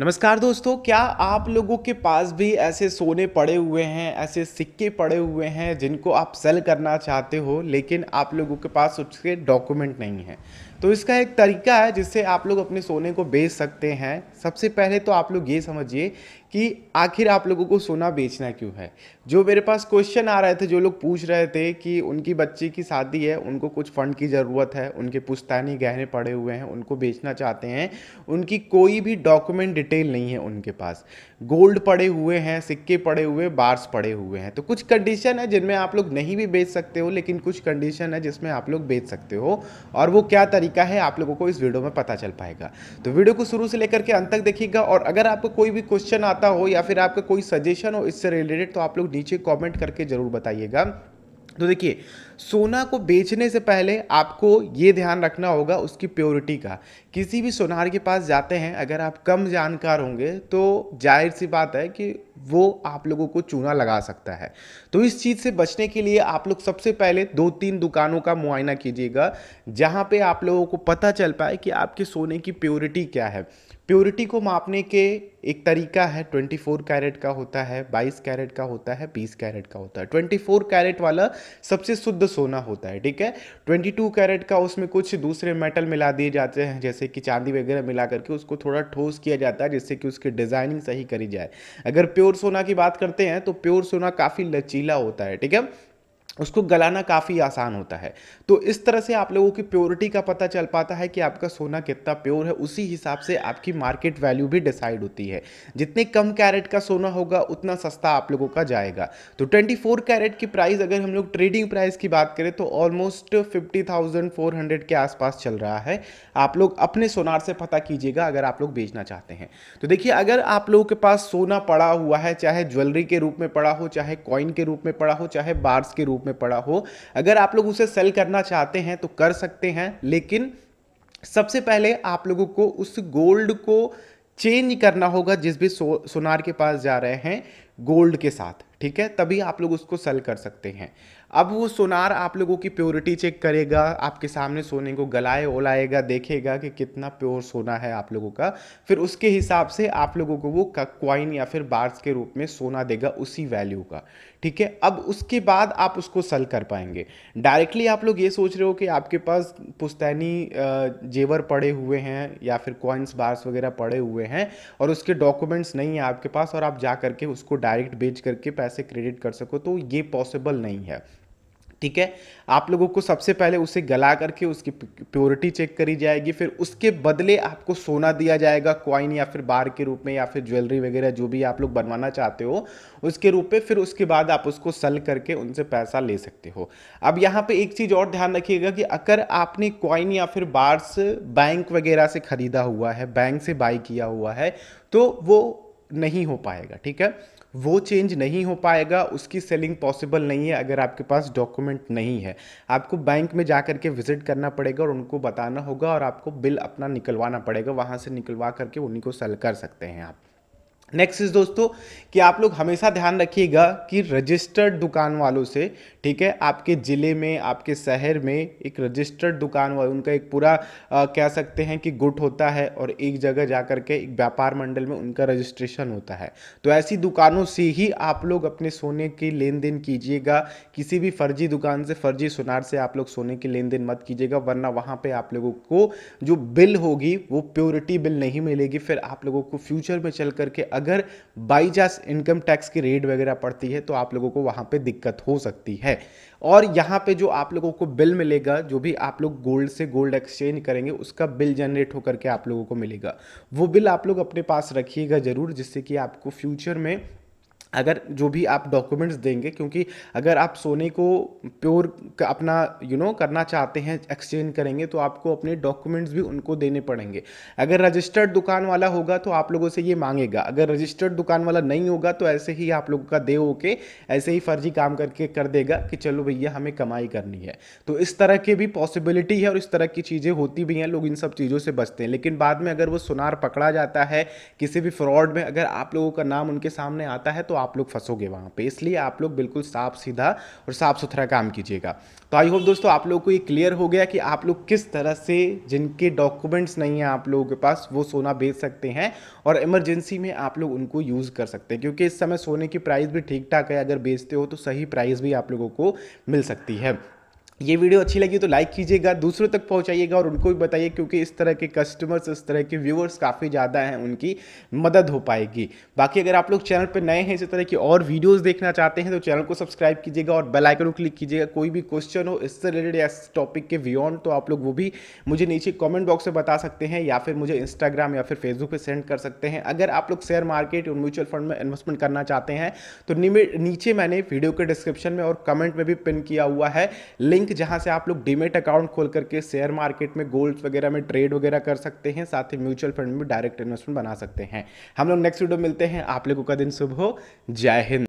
नमस्कार दोस्तों, क्या आप लोगों के पास भी ऐसे सोने पड़े हुए हैं, ऐसे सिक्के पड़े हुए हैं जिनको आप सेल करना चाहते हो, लेकिन आप लोगों के पास उसके डॉक्यूमेंट नहीं है? तो इसका एक तरीका है जिससे आप लोग अपने सोने को बेच सकते हैं। सबसे पहले तो आप लोग ये समझिए कि आखिर आप लोगों को सोना बेचना क्यों है? जो मेरे पास क्वेश्चन आ रहे थे, जो लोग पूछ रहे थे कि उनकी बच्ची की शादी है, उनको कुछ फंड की ज़रूरत है, उनके पुश्तैनी गहने पड़े हुए हैं, उनको बेचना चाहते हैं, उनकी कोई भी डॉक्यूमेंट डिटेल नहीं है उनके पास। गोल्ड पड़े हुए हैं, सिक्के पड़े हुए बार्स पड़े हुए हैं। तो कुछ कंडीशन है जिनमें आप लोग नहीं भी बेच सकते हो, लेकिन कुछ कंडीशन है जिसमें आप लोग बेच सकते हो, और वो क्या तरीका है आप लोगों को इस वीडियो में पता चल पाएगा। तो वीडियो को शुरू से लेकर के अंत तक देखिएगा, और अगर आपको कोई भी क्वेश्चन आता हो या फिर आपका कोई सजेशन हो, इससे रिलेटेड तो आप लोग नीचे कॉमेंट करके ज़रूर बताइएगा। तो देखिए सोना को बेचने से पहले आपको ये ध्यान रखना होगा उसकी प्योरिटी का। किसी भी सोनार के पास जाते हैं, अगर आप कम जानकार होंगे तो ज़ाहिर सी बात है कि वो आप लोगों को चूना लगा सकता है। तो इस चीज़ से बचने के लिए आप लोग सबसे पहले दो तीन दुकानों का मुआयना कीजिएगा, जहाँ पे आप लोगों को पता चल पाए कि आपके सोने की प्योरिटी क्या है। प्योरिटी को मापने के एक तरीका है 24 कैरेट का होता है 22 कैरेट का होता है 20 कैरेट का होता है। 24 कैरेट वाला सबसे शुद्ध सोना होता है, ठीक है? 22 कैरेट का उसमें कुछ दूसरे मेटल मिला दिए जाते हैं, जैसे कि चांदी वगैरह मिला करके उसको थोड़ा ठोस किया जाता है, जिससे कि उसकी डिज़ाइनिंग सही करी जाए। अगर प्योर सोना की बात करते हैं तो प्योर सोना काफ़ी लचीला होता है, ठीक है? उसको गलाना काफ़ी आसान होता है। तो इस तरह से आप लोगों की प्योरिटी का पता चल पाता है कि आपका सोना कितना प्योर है, उसी हिसाब से आपकी मार्केट वैल्यू भी डिसाइड होती है। जितने कम कैरेट का सोना होगा, उतना सस्ता आप लोगों का जाएगा। तो 24 कैरेट की प्राइस अगर हम लोग ट्रेडिंग प्राइस की बात करें तो ऑलमोस्ट फिफ्टी के आसपास चल रहा है। आप लोग अपने सोनार से पता कीजिएगा, अगर आप लोग बेचना चाहते हैं। तो देखिए, अगर आप लोगों के पास सोना पड़ा हुआ है, चाहे ज्वेलरी के रूप में पड़ा हो, चाहे कॉइन के रूप में पड़ा हो, चाहे बार्स के रूप में पड़ा हो। अगर आप लोग उसे सेल करना चाहते हैं तो कर सकते हैं लेकिन सबसे पहले आप लोगों को उस गोल्ड को चेंज करना होगा जिस भी सो, सोनार के पास जा रहे हैं गोल्ड के साथ ठीक है? तभी आप लोग उसको सेल कर सकते हैं। अब वो सोनार आप लोगों की प्योरिटी चेक करेगा, आपके सामने सोने को गलाए, ओलाएगा, देखेगा कि कितना प्योर सोना है आप लोगों का। फिर उसके हिसाब से आप लोगों को वो क्वाइन या फिर बार्स के रूप में सोना देगा उसी वैल्यू का। ठीक है? अब उसके बाद आप उसको सेल कर पाएँगे। डायरेक्टली आप लोग ये सोच रहे हो कि आपके पास पुस्तैनी जेवर पड़े हुए हैं या फिर कॉइन्स बार्स वगैरह पड़े हुए हैं और उसके डॉक्यूमेंट्स नहीं है आपके पास और आप जा करके उसको डायरेक्ट बेच करके पैसे क्रेडिट कर सको तो ये पॉसिबल नहीं है। ठीक है? आप लोगों को सबसे पहले उसे गला करके उसकी प्योरिटी चेक करी जाएगी, फिर उसके बदले आपको सोना दिया जाएगा क्वाइन या फिर बार के रूप में या फिर ज्वेलरी वगैरह जो भी आप लोग बनवाना चाहते हो, उसके रूप में फिर उसके बाद आप उसको सेल करके उनसे पैसा ले सकते हो। अब यहाँ पे एक चीज़ और ध्यान रखिएगा कि अगर आपने क्वाइन या फिर बार्स बैंक वगैरह से खरीदा हुआ है बैंक से बाई किया हुआ है तो वो नहीं हो पाएगा, ठीक है? वो चेंज नहीं हो पाएगा, उसकी सेलिंग पॉसिबल नहीं है अगर आपके पास डॉक्यूमेंट नहीं है। आपको बैंक में जा कर के विज़िट करना पड़ेगा और उनको बताना होगा और आपको बिल अपना निकलवाना पड़ेगा, वहाँ से निकलवा करके उन्हीं को सेल कर सकते हैं आप। नेक्स्ट इज़ दोस्तों, कि आप लोग हमेशा ध्यान रखिएगा कि रजिस्टर्ड दुकान वालों से, ठीक है, आपके ज़िले में, आपके शहर में एक रजिस्टर्ड दुकान वाले, उनका एक पूरा कह सकते हैं कि गुट होता है और एक जगह जा कर के एक व्यापार मंडल में उनका रजिस्ट्रेशन होता है। तो ऐसी दुकानों से ही आप लोग अपने सोने की लेन देन कीजिएगा। किसी भी फर्जी दुकान से, फर्जी सुनार से आप लोग सोने की लेन देन मत कीजिएगा, वरना वहाँ पर आप लोगों को जो बिल होगी, वो प्योरिटी बिल नहीं मिलेगी। फिर आप लोगों को फ्यूचर में चल करके अगर बाई चांस इनकम टैक्स की रेट वगैरह पड़ती है तो आप लोगों को वहाँ पे दिक्कत हो सकती है। और यहाँ पे जो आप लोगों को बिल मिलेगा, जो भी आप लोग गोल्ड से गोल्ड एक्सचेंज करेंगे, उसका बिल जनरेट होकर के आप लोगों को मिलेगा। वो बिल आप लोग अपने पास रखिएगा ज़रूर, जिससे कि आपको फ्यूचर में अगर जो भी आप डॉक्यूमेंट्स देंगे क्योंकि अगर आप सोने को प्योर अपना यू you नो know, करना चाहते हैं एक्सचेंज करेंगे तो आपको अपने डॉक्यूमेंट्स भी उनको देने पड़ेंगे। अगर रजिस्टर्ड दुकान वाला होगा तो आप लोगों से ये मांगेगा। अगर रजिस्टर्ड दुकान वाला नहीं होगा तो ऐसे ही आप लोगों का दे होके ऐसे ही फर्जी काम करके कर देगा कि चलो भैया हमें कमाई करनी है। तो इस तरह की भी पॉसिबिलिटी है और इस तरह की चीज़ें होती भी हैं लोग इन सब चीज़ों से बचते हैं। लेकिन बाद में अगर वो सुनार पकड़ा जाता है किसी भी फ्रॉड में अगर आप लोगों का नाम उनके सामने आता है तो आप लोग फंसोगे वहाँ पे। इसलिए आप लोग बिल्कुल साफ़ सीधा और साफ़ सुथरा काम कीजिएगा। तो आई होप दोस्तों आप लोग को ये क्लियर हो गया कि आप लोग किस तरह से जिनके डॉक्यूमेंट्स नहीं हैं आप लोगों के पास, वो सोना बेच सकते हैं और इमरजेंसी में आप लोग उनको यूज़ कर सकते हैं। क्योंकि इस समय सोने की प्राइस भी ठीक ठाक है, अगर बेचते हो तो सही प्राइस भी आप लोगों को मिल सकती है। ये वीडियो अच्छी लगी तो लाइक कीजिएगा, दूसरों तक पहुंचाइएगा और उनको भी बताइए क्योंकि इस तरह के कस्टमर्स इस तरह के व्यूअर्स काफ़ी ज़्यादा हैं, उनकी मदद हो पाएगी। बाकी अगर आप लोग चैनल पर नए हैं, इसी तरह की और वीडियोस देखना चाहते हैं तो चैनल को सब्सक्राइब कीजिएगा और बेल आइकन को क्लिक कीजिएगा। कोई भी क्वेश्चन हो, इससे रिलेटेड या टॉपिक के बियॉन्ड तो आप लोग वो भी मुझे नीचे कॉमेंट बॉक्स में बता सकते हैं या फिर मुझे इंस्टाग्राम या फिर फेसबुक पर सेंड कर सकते हैं। अगर आप लोग शेयर मार्केट और म्यूचुअल फंड में इन्वेस्टमेंट करना चाहते हैं तो नीचे मैंने वीडियो के डिस्क्रिप्शन में और कमेंट में भी पिन किया हुआ है। लिंक जहाँ से आप लोग डीमेट अकाउंट खोल करके शेयर मार्केट में गोल्ड वगैरह में ट्रेड वगैरह कर सकते हैं, साथ ही म्यूचुअल फंड में डायरेक्ट इन्वेस्टमेंट बना सकते हैं। हम लोग नेक्स्ट वीडियो मिलते हैं। आप लोगों का दिन शुभ हो। जय हिंद।